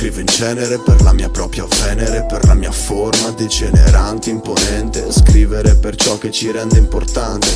Scrivo in cenere per la mia propria venere Per la mia forma degenerante, imponente. Scrivere per ciò che ci rende importante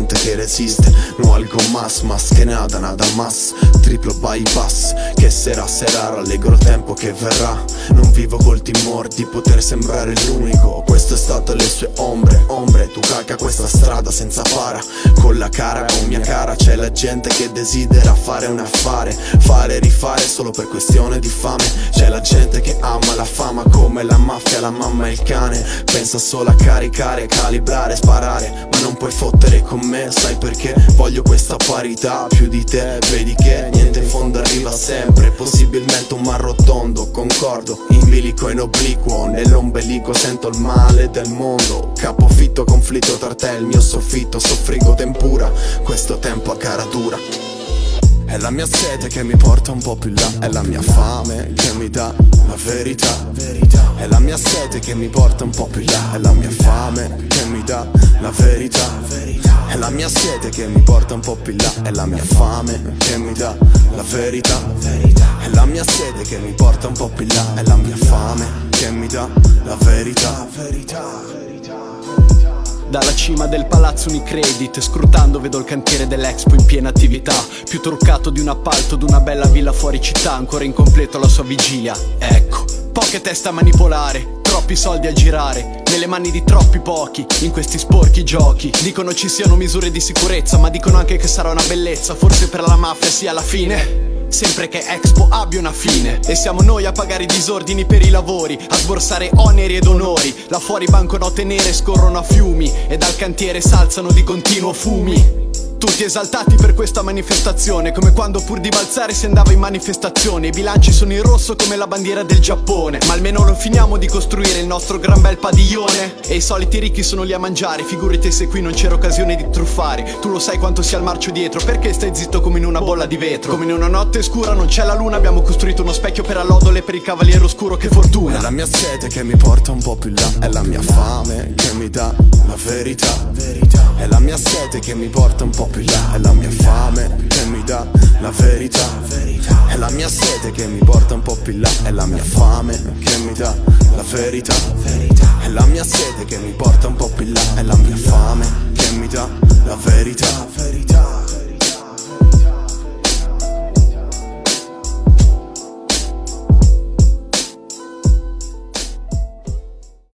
Combattente che resiste. No algo mas, mas che nada, nada mas Triplo bypass, che sarà sarà Rallegro il tempo che verrà. Non vivo col timore di poter sembrare l'unico. Questo è stato le sue ombre, ombre. Tu calca questa strada senza para. Con la cara, con mia cara C'è la gente che desidera fare un affare. Fare e rifare solo per questione di fame. C'è la gente che ama la fama come la mafia, la mamma e il cane. Pensa solo a caricare, calibrare, sparare. Ma non puoi fottere con me, sai perché? Voglio questa parità? Più di te Vedi che niente in fondo arriva sempre. Possibilmente un mar rotondo, concordo. In bilico in obliquo, nell'ombelico sento il male del mondo. Capofitto, conflitto tra te e il mio soffitto Soffrigo tempura, questo tempo a cara dura. È la mia sete che mi porta un po' più là. È la mia fame che mi dà la verità. È la mia sete che mi porta un po' più là. È la mia fame che mi dà la verità la mia sete che mi porta un po' più là È la mia fame che mi dà la verità. È la mia sete che mi porta un po' più là È la mia fame che mi dà la verità. Dalla cima del palazzo Unicredit Scrutando vedo il cantiere dell'Expo in piena attività. Più truccato di un appalto d'una bella villa fuori città Ancora incompleto la sua vigilia Ecco, poche teste a manipolare Troppi soldi a girare Nelle mani di troppi pochi In questi sporchi giochi. Dicono ci siano misure di sicurezza Ma dicono anche che sarà una bellezza. Forse per la mafia sia la fine. Sempre che Expo abbia una fine. E siamo noi a pagare i disordini per i lavori A sborsare oneri ed onori. Là fuori banconote nere scorrono a fiumi E dal cantiere s'alzano di continuo fumi tutti esaltati per questa manifestazione Come quando pur di balzare si andava in manifestazione. I bilanci sono in rosso come la bandiera del Giappone Ma almeno lo finiamo di costruire il nostro gran bel padiglione. E i soliti ricchi sono lì a mangiare Figurati se qui non c'era occasione di truffare. Tu lo sai quanto sia il marcio dietro Perché stai zitto come in una bolla di vetro? Come in una notte scura non c'è la luna Abbiamo costruito uno specchio per allodole per il cavaliere oscuro Che fortuna. È la mia sete che mi porta un po' più là È la mia fame che mi dà la verità. È la mia sete che mi porta un po' più là. È la mia fame che mi dà la verità. È la mia sete che mi porta un po' più là. È la mia fame che mi dà la verità. È la mia sete che mi porta un po' più là. È la mia fame che mi dà la verità